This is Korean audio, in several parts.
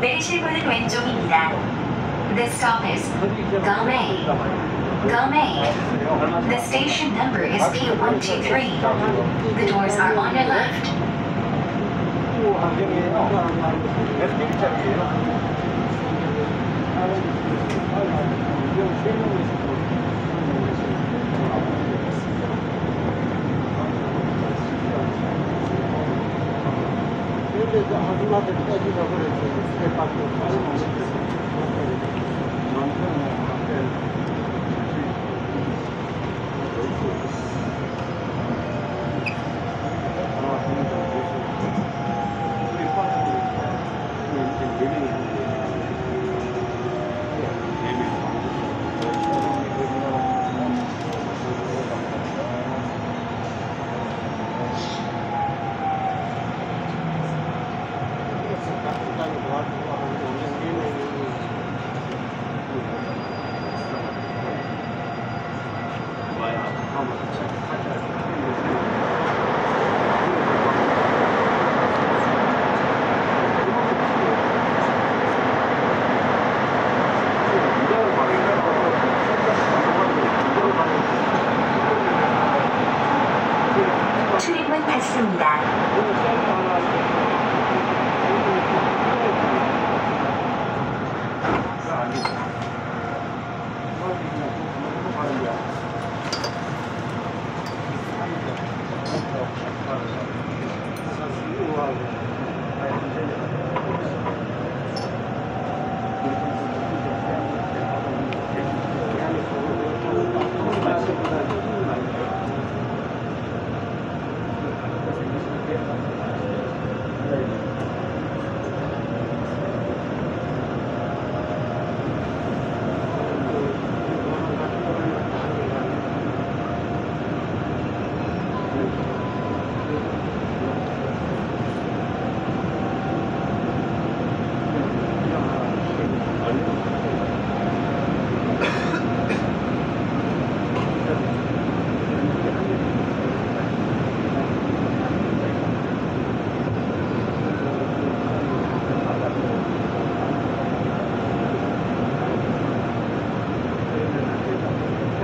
내리실 문은 왼쪽입니다. This stop is Galmay. Galmay. The station number is P123. The doors are on your left. 환경이에요. আপনাদের করেছে 출입문 닫습니다.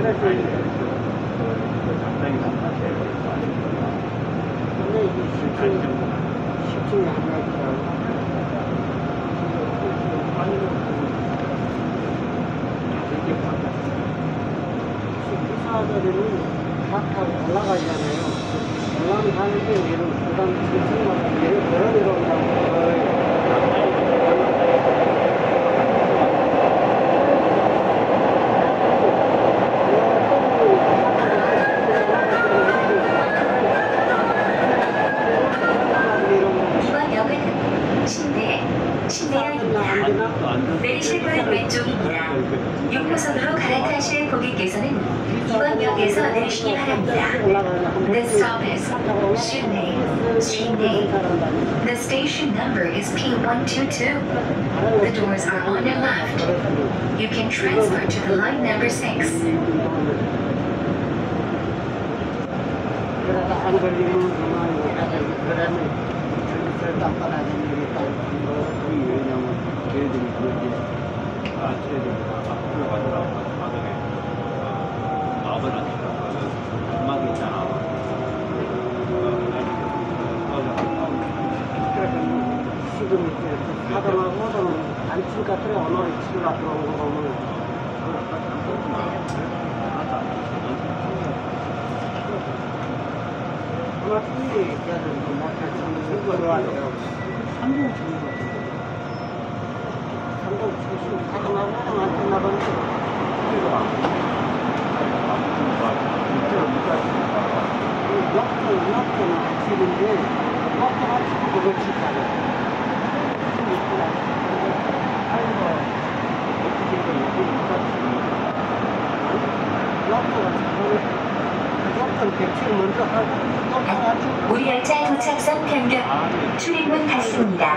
근데 이게 10층, 10층에 하나 있더라고. 기사들은 각 타고 올라가잖아요. 올라가는데 얘는 그다음 10층마다 얘를 걸어 내려온다고. 이 내리실 문은 왼쪽입니다. 6호선으로 갈아타실 고객께서는 이번 역에서 내리시기 바랍니다. This stop is Shinei, Shinei. The station number is P122. The doors are on your left. You can transfer to the line number 6. 그 걔네들이 그렇게 아, 쟤네들 앞으로 가더라고. 바닥에 마음을 안. 음악이 있잖아. 지금 이제 하다만 하다만 안칠 같은 언어를 치러 들어온 거 보면 아마 틀리게 얘기해야 되는 건 약간 지금 들어와요. 우리 열차 도착선 변경. 출입문 닫습니다.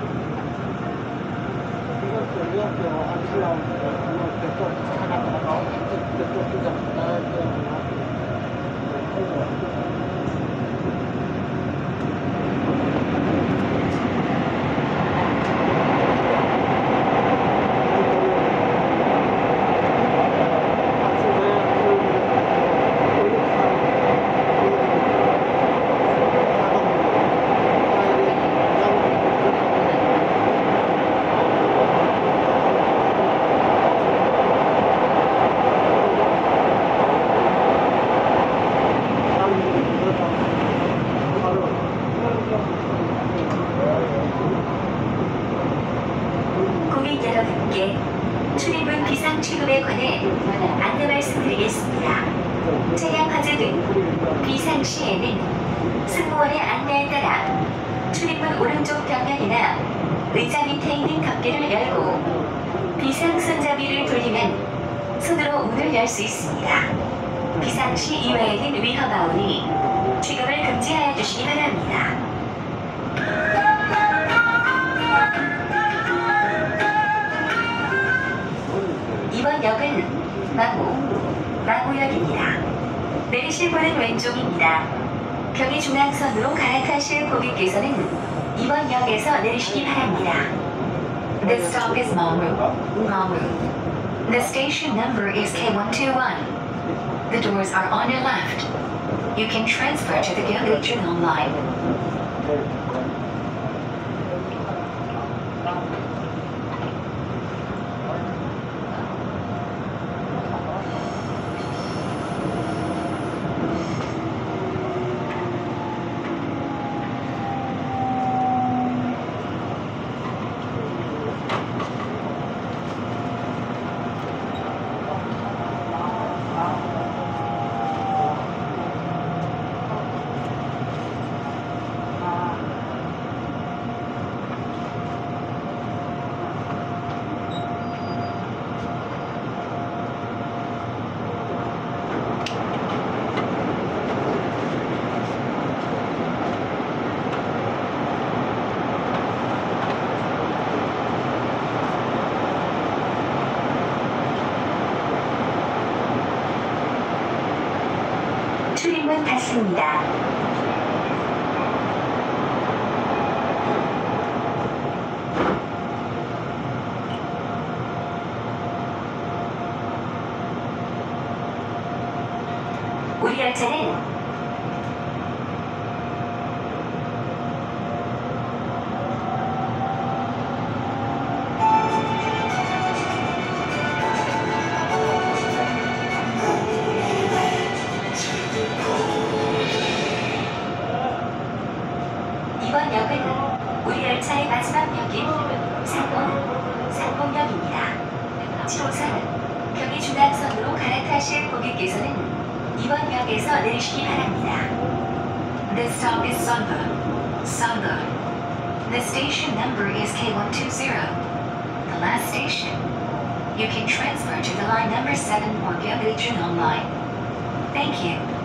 对，然后他希望呃，如果这做，搞，这个做，这个， 의자 밑에 있는 덮개를 열고 비상 손잡이를 돌리면 손으로 문을 열 수 있습니다. 비상시 이외에는 위험하오니 취급을 금지하여 주시기 바랍니다. 이번 역은 마구, 마구역입니다. 내리실 문은 왼쪽입니다. 경의 중앙선으로 갈아타실 고객께서는 이번 역에서 내리시기 바랍니다. This stop is Mamu. Mamu. The station number is K121. The doors are on your left. You can transfer to the Gyeonggi line. 출 입문 닫습니다. 우리 열차는 고객께서는 이번 역에서 내리시기 바랍니다. This stop is Sunbun. Sunbun. The station number is K120. The last station. You can transfer to the line number 7 or Gyeonggi Junong line. Thank you.